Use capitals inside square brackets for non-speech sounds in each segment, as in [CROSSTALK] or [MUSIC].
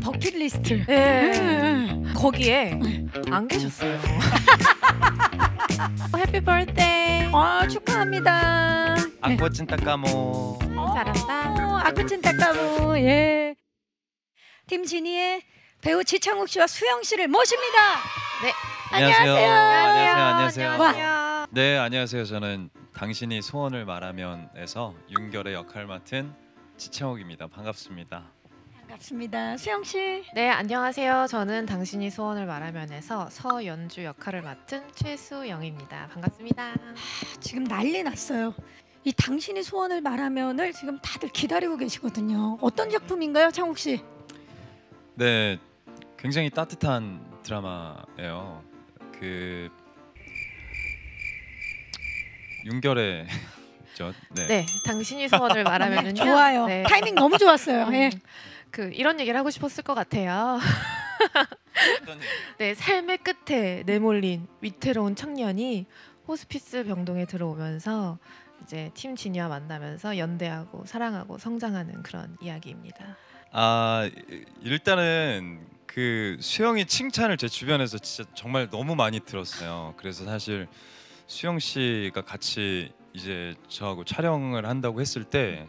버킷리스트. 네. 거기에 안 계셨어요. [LAUGHS] 해피 버스데이. 아 축하합니다. 네. 아쿠아찐 따까모 잘한다. 아쿠친 따까무 예. 팀 지니의 배우 지창욱 씨와 수영 씨를 모십니다. 네. 안녕하세요 안녕하세요 안녕하세요. 안녕하세요 네 안녕하세요 저는 당신이 소원을 말하면에서 윤결의 역할 맡은 지창욱입니다 반갑습니다 반갑습니다. 수영 씨. 네, 안녕하세요. 저는 당신이 소원을 말하면에서 서연주 역할을 맡은 최수영입니다. 반갑습니다. 지금 난리 났어요. 이 당신이 소원을 말하면을 지금 다들 기다리고 계시거든요. 어떤 작품인가요, 창욱 씨? 네 굉장히 따뜻한 드라마예요 그 윤결의 [LAUGHS] 저 네. 네, 당신이 소원을 말하면은요. [LAUGHS] 좋아요. 네. 타이밍 너무 좋았어요. 음, 예. 그 이런 얘기를 하고 싶었을 것 같아요. [LAUGHS] 네, 삶의 끝에 내몰린 위태로운 청년이 호스피스 병동에 들어오면서 이제 팀 지니와 만나면서 연대하고 사랑하고 성장하는 그런 이야기입니다. 아 이- 일단은 그 수영이 칭찬을 제 주변에서 진짜 정말 너무 많이 들었어요. 그래서 사실 수영 씨가 같이 이제 저하고 촬영을 한다고 했을 때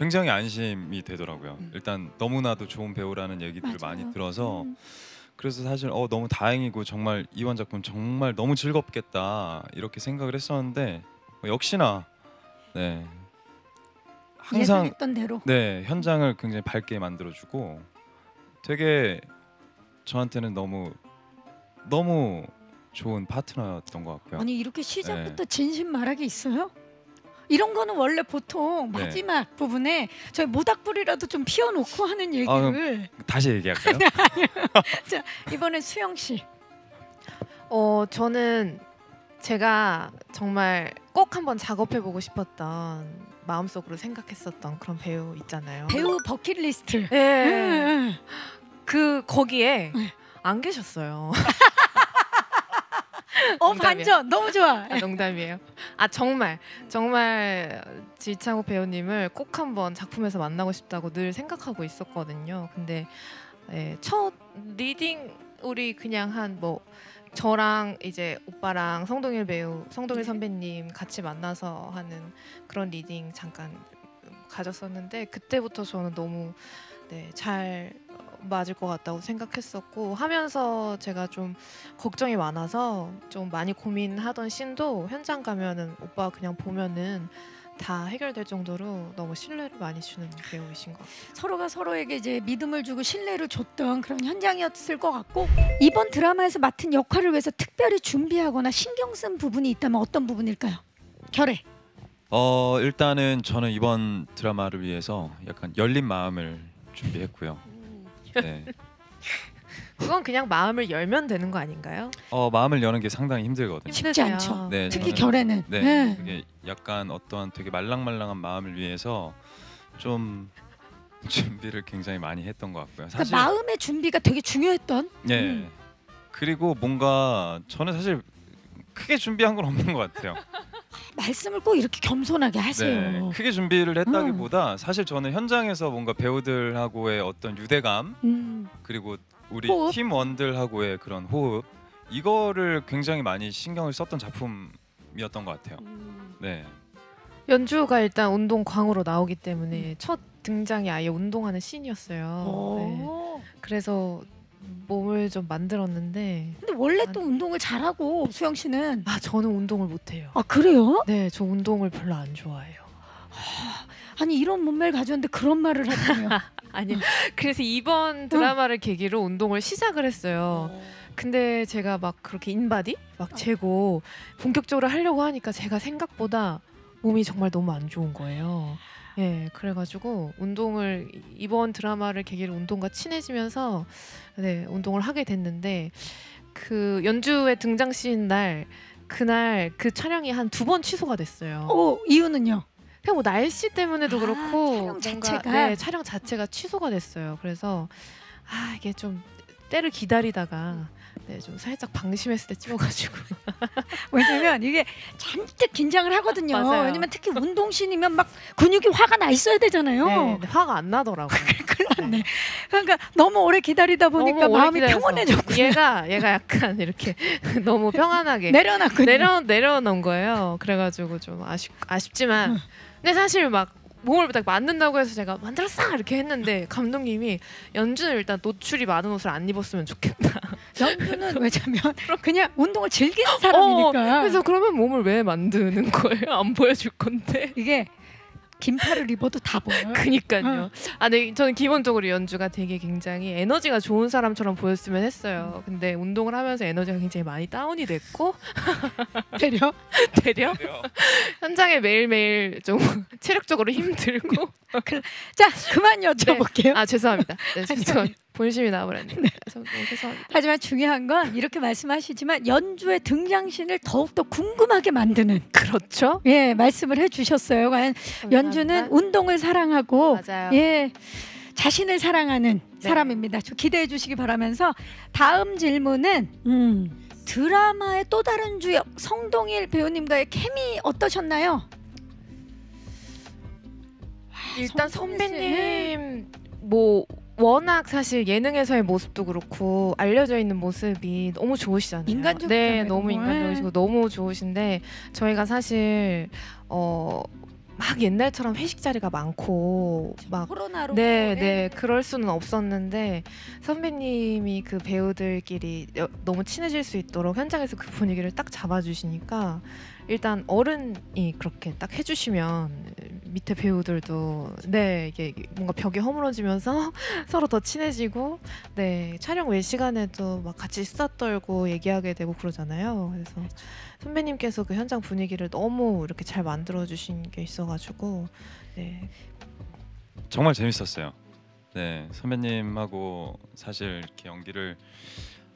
굉장히 안심이 되더라고요. 음. 일단 너무나도 좋은 배우라는 얘기들을 맞아요. 많이 들어서 음. 그래서 사실 어 너무 다행이고 정말 이번 작품 정말 너무 즐겁겠다 이렇게 생각을 했었는데 어, 역시나 네 항상 대로. 네 현장을 굉장히 밝게 만들어주고 되게 저한테는 너무 너무 좋은 파트너였던 것 같고요. 아니 이렇게 시작부터 네. 진심 말하기 있어요? 이런 거는 원래 보통 네. 마지막 부분에 저희 모닥불이라도 좀 피워놓고 하는 얘기를 아, 그럼- 다시 얘기할까요? [LAUGHS] 네. 자 이번엔 수영 씨 어, 저는 제가 정말 꼭 한번 작업해 보고 싶었던 마음속으로 생각했었던 그런 배우 있잖아요. 배우 버킷리스트 네. 음, 그 거기에 네. 안 계셨어요. [LAUGHS] 어. 반전 너무 좋아 아, 농담이에요. 아 정말 정말 지창욱 배우님을 꼭 한번 작품에서 만나고 싶다고 늘 생각하고 있었거든요. 근데 예, 첫 리딩 우리 그냥 한 뭐 저랑 이제 오빠랑 성동일 배우 성동일 선배님 같이 만나서 하는 그런 리딩 잠깐 가졌었는데 그때부터 저는 너무 네, 잘 맞을 것 같다고 생각했었고 하면서 제가 좀 걱정이 많아서 좀 많이 고민하던 씬도 현장 가면은 오빠 그냥 보면은 다 해결될 정도로 너무 신뢰를 많이 주는 배우이신 것 같아요. 서로가 서로에게 이제 믿음을 주고 신뢰를 줬던 그런 현장이었을 것 같고 이번 드라마에서 맡은 역할을 위해서 특별히 준비하거나 신경 쓴 부분이 있다면 어떤 부분일까요? 결애 어 일단은 저는 이번 드라마를 위해서 약간 열린 마음을 준비했고요. 네. [LAUGHS] 그건 그냥 마음을 열면 되는 거 아닌가요? 어 마음을 여는 게 상당히 힘들거든요. 쉽지. 않죠. 네, 특히 저는- 결애는 네, 네. 그게 약간 어떠한 되게 말랑말랑한 마음을 위해서 좀 [LAUGHS] 준비를 굉장히 많이 했던 것 같고요. 사실 그러니까 마음의 준비가 되게 중요했던 네. 음. 그리고 뭔가 저는 사실 크게 준비한 건 없는 것 같아요. 말씀을 꼭 이렇게 겸손하게 하세요. 네, 크게 준비를 했다기보다 사실 저는 현장에서 뭔가 배우들하고의 어떤 유대감 음. 그리고 우리 호흡? 팀원들하고의 그런 호흡 이거를 굉장히 많이 신경을 썼던 작품이었던 것 같아요. 네, 연주가 일단 운동 광으로 나오기 때문에 첫 등장이 아예 운동하는 씬이었어요. 네. 오. 그래서 몸을 좀 만들었는데 근데 원래 또 운동을 잘하고 수영 씨는 아 저는 운동을 못해요. 아 그래요? 네, 저 운동을 별로 안 좋아해요. 아니 이런 몸매를 가졌는데 그런 말을 하다니요. [LAUGHS] 아니 그래서 이번 드라마를 계기로 운동을 시작을 했어요. 근데 제가 막 그렇게 인바디 막 재고 본격적으로 하려고 하니까 제가 생각보다 몸이 정말 너무 안 좋은 거예요. 예, 그래가지고 운동을 이번 드라마를 계기로 운동과 친해지면서 네 운동을 하게 됐는데 그 연주의 등장 씬 날 그날 그 촬영이 한 두 번 취소가 됐어요. 어 이유는요? 그냥 뭐 날씨 때문에도 아, 그렇고 촬영 자체가? 네, 촬영 자체가 취소가 됐어요. 그래서 아 이게 좀 때를 기다리다가 네, 좀 살짝 방심했을 때 찍어가지고 [LAUGHS] 왜냐면 이게 잔뜩 긴장을 하거든요. 맞아요. 왜냐면 특히 운동신이면 막 근육이 화가 나 있어야 되잖아요. 네, 화가 안 나더라고요. [LAUGHS] 큰일 났네. 그러니까 너무 오래 기다리다 보니까 오래 마음이. 평온해졌고 얘가 얘가 약간 이렇게 [LAUGHS] 너무 평안하게 내려놨군요. 내려 내려놓은 거예요. 그래가지고 좀 아쉽 아쉽지만 근데 사실 막 몸을 딱 만든다고 해서 제가 만들었어 이렇게 했는데 감독님이 연주는 일단 노출이 많은 옷을 안 입었으면 좋겠다. [LAUGHS] 연주는 왜냐면 [LAUGHS] 그냥 운동을 즐기는 사람이니까 어, 그래서 그러면 몸을 왜 만드는 거예요? 안 보여줄 건데. 이게 긴팔을 입어도 다 보여요. 그니까요. 아, 네, 저는 기본적으로 연주가 되게 굉장히 에너지가 좋은 사람처럼 보였으면 했어요. 근데 운동을 하면서 에너지가 굉장히 많이 다운이 됐고 [LAUGHS] [LAUGHS] 되려 되려 현장에 매일매일 좀 [LAUGHS] 체력적으로 힘들고 자 그만 여쭤볼게요. 아 죄송합니다. 네, 죄송 본심이 나와버렸네요. 그래서 너무 죄송합니다. 하지만 중요한 건 이렇게 말씀하시지만 연주의 등장신을 더욱더 궁금하게 만드는 그렇죠. 예 말씀을 해주셨어요. 과연 연주는 감사합니다. 운동을 사랑하고 맞아요. 예 자신을 사랑하는 네. 사람입니다. 좀 기대해 주시기 바라면서 다음 질문은 음, 드라마의 또 다른 주역 성동일 배우님과의 케미 어떠셨나요? 일단. 선배님 뭐 워낙 사실 예능에서의 모습도 그렇고 알려져 있는 모습이 너무 좋으시잖아요. 인간적이잖아요, 네, 너무 정말. 인간적이시고 너무 좋으신데 저희가 사실 어. 막 옛날처럼 회식 자리가 많고 막 코로나로 네, 예. 네, 그럴 수는 없었는데 선배님이 그 배우들끼리 여- 너무 친해질 수 있도록 현장에서 그 분위기를 딱 잡아주시니까 일단 어른이 그렇게 딱 해주시면 밑에 배우들도 네 이게 뭔가 벽이 허물어지면서 [LAUGHS] 서로 더 친해지고 네 촬영 외 시간에도 막 같이 수다 떨고 얘기하게 되고 그러잖아요. 그래서 선배님께서 그 현장 분위기를 너무 이렇게 잘 만들어 주신 게 있어가지고 네 정말 재밌었어요. 네 선배님하고 사실 이렇게 연기를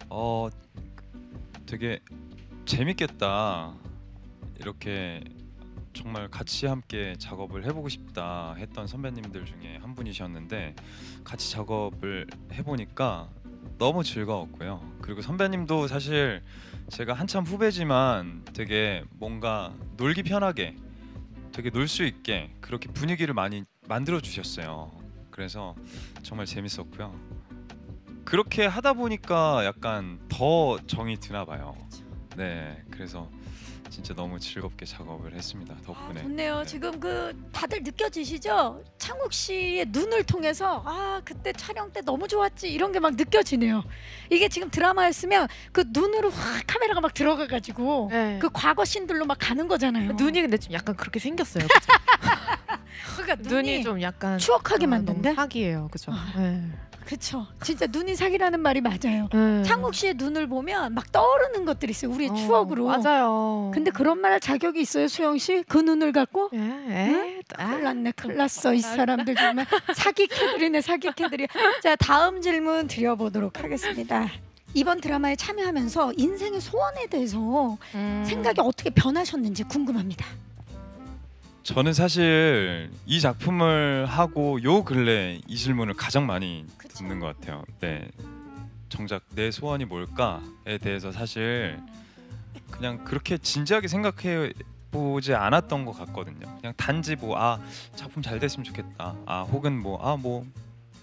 어 되게 재밌겠다 이렇게 정말 같이 함께 작업을 해보고 싶다 했던 선배님들 중에 한 분이셨는데 같이 작업을 해보니까 너무 즐거웠고요. 그리고 선배님도 사실 제가 한참 후배지만 되게 뭔가 놀기 편하게 되게 놀 수 있게 그렇게 분위기를 많이 만들어 주셨어요. 그래서 정말 재밌었고요. 그렇게 하다 보니까 약간 더 정이 드나 봐요. 네, 그래서 진짜 너무 즐겁게 작업을 했습니다. 아, 덕분에. 좋네요. 네. 지금 그 다들 느껴지시죠? 창욱 씨의 눈을 통해서 아 그때 촬영 때 너무 좋았지 이런 게 막 느껴지네요. 이게 지금 드라마였으면 그 눈으로 확 카메라가 막 들어가가지고 네. 그 과거 씬들로 막 가는 거잖아요. 눈이 근데 좀 약간 그렇게 생겼어요. [LAUGHS] 그러니까 눈이, 눈이, 좀 약간 추억하게 아, 만든데. 사기예요, 그죠? 아. 네. 그쵸. 진짜 눈이 사기라는 말이 맞아요. 네. 창욱 씨의 눈을 보면 막 떠오르는 것들이 있어요. 우리의 어, 추억으로. 맞아요. 근데 그런 말 할 자격이 있어요, 수영 씨? 그 눈을 갖고? 예, 에? 아, 큰일 났네, 큰일 났어. 이 사람들 정말 [LAUGHS] 사기 캐들이네, 사기 캐들이. 자, 다음 질문 드려보도록 하겠습니다. 이번 드라마에 참여하면서 인생의 소원에 대해서 음. 생각이 어떻게 변하셨는지 궁금합니다. 저는 사실 이 작품을 하고 요 근래 이 질문을 가장 많이. 듣는 것 같아요. 네, 정작 내 소원이 뭘까에 대해서 사실 그냥 그렇게 진지하게 생각해 보지 않았던 것 같거든요. 그냥 단지 뭐 아 작품 잘 됐으면 좋겠다. 아 혹은 뭐 아뭐뭐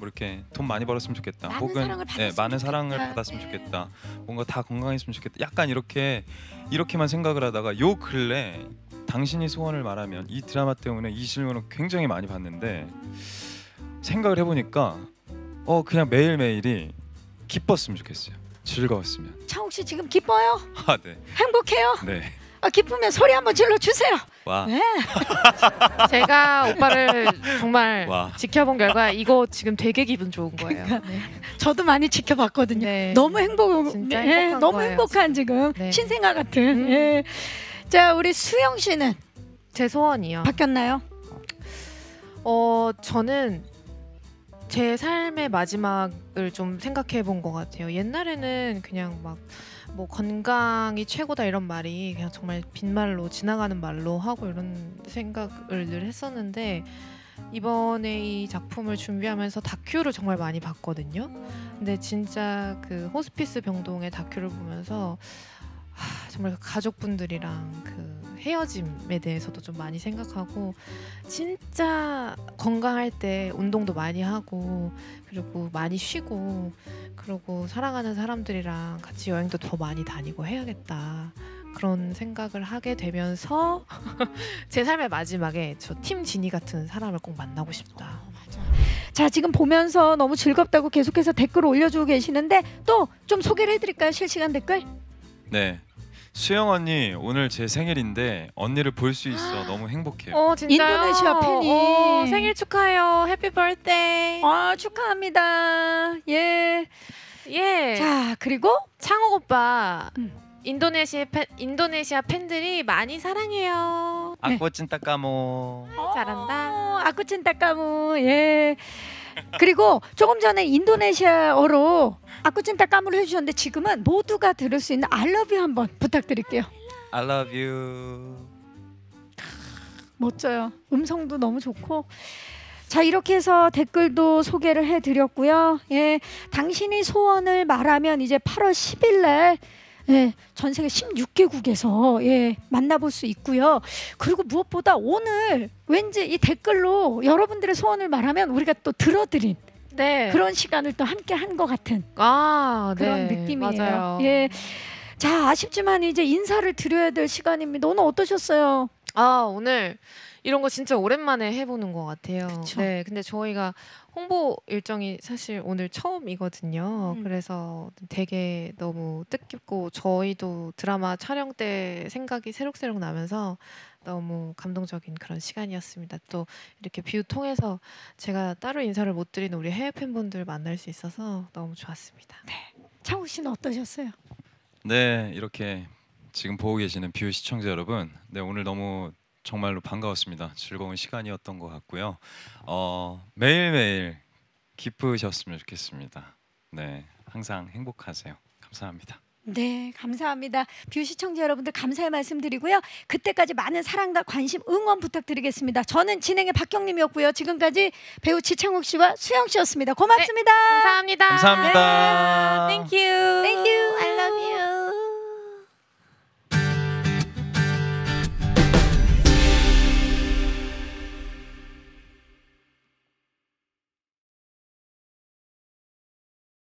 이렇게 돈 많이 벌었으면 좋겠다. 많은 혹은 사랑을 네, 많은 사랑을 좋겠다. 받았으면 네. 좋겠다. 뭔가 다 건강했으면 좋겠다. 약간 이렇게 이렇게만 생각을 하다가 요 근래 당신이 소원을 말하면 이 드라마 때문에 이 질문을 굉장히 많이 받는데 생각을 해보니까 어 그냥 매일 매일이 기뻤으면 좋겠어요. 즐거웠으면. 창욱 씨 지금 기뻐요? 아 네. 행복해요? 네. 아, 기쁘면 소리 한번 질러 주세요. 와. 네. [LAUGHS] [LAUGHS] 제가 오빠를 정말 와. 지켜본 결과 이거 지금 되게 기분 좋은 거예요. 네. 저도 많이 지켜봤거든요. 네. 너무 행복, 진짜 예, 행복한 너무 거예요, 행복한 지금 네. 신생아 같은. 음. 예. 자, 우리 수영 씨는 제 소원이요. 바뀌었나요? 어 저는 제 삶의 마지막을 좀 생각해 본 것 같아요. 옛날에는 그냥 막 뭐 건강이 최고다 이런 말이 그냥 정말 빈말로 지나가는 말로 하고 이런 생각을 늘 했었는데 이번에 이 작품을 준비하면서 다큐를 정말 많이 봤거든요. 근데 진짜 그 호스피스 병동의 다큐를 보면서 하, 정말 그 가족분들이랑 그 헤어짐에 대해서도 좀 많이 생각하고 진짜 건강할 때 운동도 많이 하고 그리고 많이 쉬고 그리고 사랑하는 사람들이랑 같이 여행도 더 많이 다니고 해야겠다 그런 생각을 하게 되면서 [LAUGHS] 제 삶의 마지막에 저 팀 지니 같은 사람을 꼭 만나고 싶다. 자 지금 보면서 너무 즐겁다고 계속해서 댓글 올려주고 계시는데 또 좀 소개를 해드릴까요 실시간 댓글? 네. 수영 언니 오늘 제 생일인데 언니를 볼 수 있어 [GASPS] 너무 행복해요. 어 진짜요? 인도네시아 팬이. 어, 생일 축하해요. Happy birthday. 아 축하합니다. 예. 예. 자 그리고 창욱 오빠. 음. 인도네시아 팬 인도네시아 팬들이 많이 사랑해요. 네. Aku cinta kamu. 잘한다. 어, Aku cinta kamu 예. 그리고 조금 전에 인도네시아어로 Aku cinta kamu를 해주셨는데 지금은 모두가 들을 수 있는 I love you 한번 부탁드릴게요. I love you. 멋져요. 음성도 너무 좋고. 자 이렇게 해서 댓글도 소개를 해드렸고요. 예, 당신이 소원을 말하면 이제 8월 10일 날 예, 전 세계 16개국에서 예, 만나볼 수 있고요. 그리고 무엇보다 오늘 왠지 이 댓글로 여러분들의 소원을 말하면 우리가 또 들어드린 네. 그런 시간을 또 함께 한 것 같은 아, 그런 네. 느낌이에요. 맞아요. 예. 자 아쉽지만 이제 인사를 드려야 될 시간입니다. 오늘 어떠셨어요? 아 오늘 이런 거 진짜 오랜만에 해보는 것 같아요. 그쵸. 네, 근데 저희가 홍보 일정이 사실 오늘 처음이거든요. 음. 그래서 되게 너무 뜻깊고 저희도 드라마 촬영 때 생각이 새록새록 나면서 너무 감동적인 그런 시간이었습니다. 또 이렇게 Viu 통해서 제가 따로 인사를 못 드리는 우리 해외 팬분들 만날 수 있어서 너무 좋았습니다. 창욱 씨는 어떠셨어요? 네 이렇게 지금 보고 계시는 Viu 시청자 여러분, 네 오늘 너무 정말로 반가웠습니다. 즐거운 시간이었던 것 같고요. 어, 매일 매일 기쁘셨으면 좋겠습니다. 네 항상 행복하세요. 감사합니다. 네, 감사합니다. Viu 시청자 여러분들 감사의 말씀 드리고요. 그때까지 많은 사랑과 관심, 응원 부탁드리겠습니다. 저는 진행의 박경림이었고요. 지금까지 배우 지창욱 씨와 수영 씨였습니다. 고맙습니다. 감사합니다. 감사합니다. Thank you. Thank you. Love you.